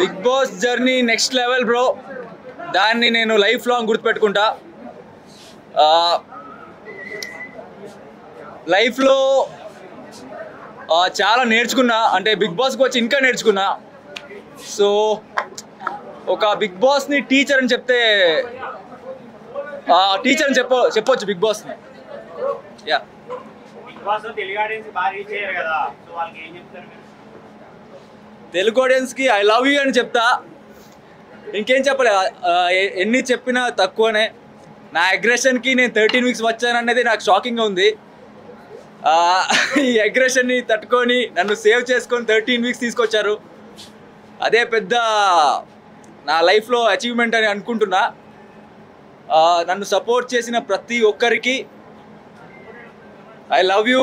Big boss journey next level bro. దాన్ని నేను life long గుర్తుపెట్టుకుంటా. లైఫ్లో చాలా నేర్చుకున్నా. అంటే బిగ్ బాస్కి వచ్చి ఇంకా నేర్చుకున్నా. సో ఒక బిగ్ బాస్ని టీచర్ అని చెప్తే టీచర్ అని చెప్ప చెప్పొచ్చు big బాస్ని. Yeah big boss Telugu audience బాగా రీచ్ అయ్యారు కదా. సో వాళ్ళకి ఏం చెప్తారు తెలుగు ఆడియన్స్కి ఐ లవ్ యూ అని చెప్తా. ఇంకేం చెప్పలే? ఎన్ని చెప్పినా తక్కువనే. నా అగ్రెషన్కి నేను థర్టీన్ వీక్స్ వచ్చాననేది నాకు షాకింగ్గా ఉంది. ఈ అగ్రెషన్ని తట్టుకొని నన్ను సేవ్ చేసుకొని థర్టీన్ వీక్స్ తీసుకొచ్చారు. అదే పెద్ద నా లైఫ్లో అచీవ్మెంట్ అని అనుకుంటున్నా. నన్ను సపోర్ట్ చేసిన ప్రతి ఒక్కరికి ఐ లవ్ యూ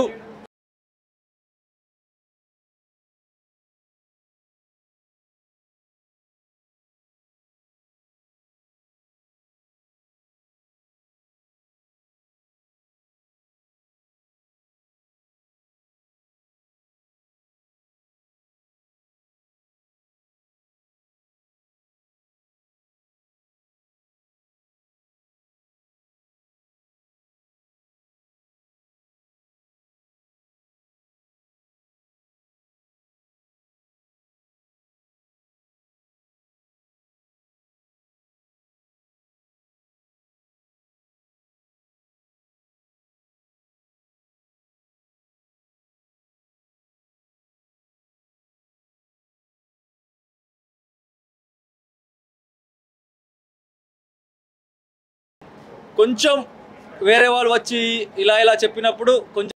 కొంచెం వేరే వాళ్ళు వచ్చి ఇలా ఇలా చెప్పినప్పుడు కొంచెం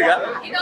ఇది